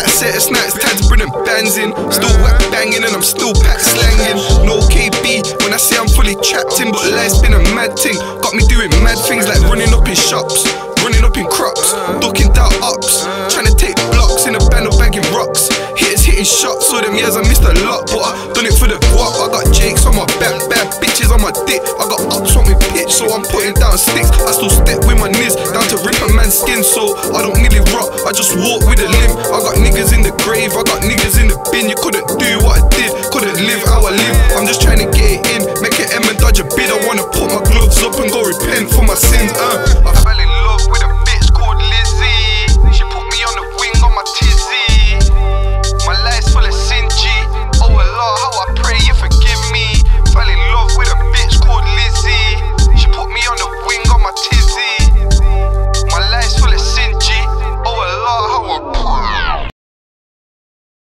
that set of snacks, tads bring them bands in. Still whack banging and I'm still pack slanging. No KB when I say I'm fully trapped in, but life's been a mad thing. Got me doing mad things like running up in shops, running up in crops, ducking down ups, trying to take blocks in a band of bagging rocks. Hitters hitting shots, so them years I missed a lot, but I done it for the guap. I got jakes on my back, bad bitches on my dick. I got ups on me pitch, so I'm putting down sticks. I still step with my knees down to rip a man's skin, so I don't need grave, I got niggas in the bin. You couldn't do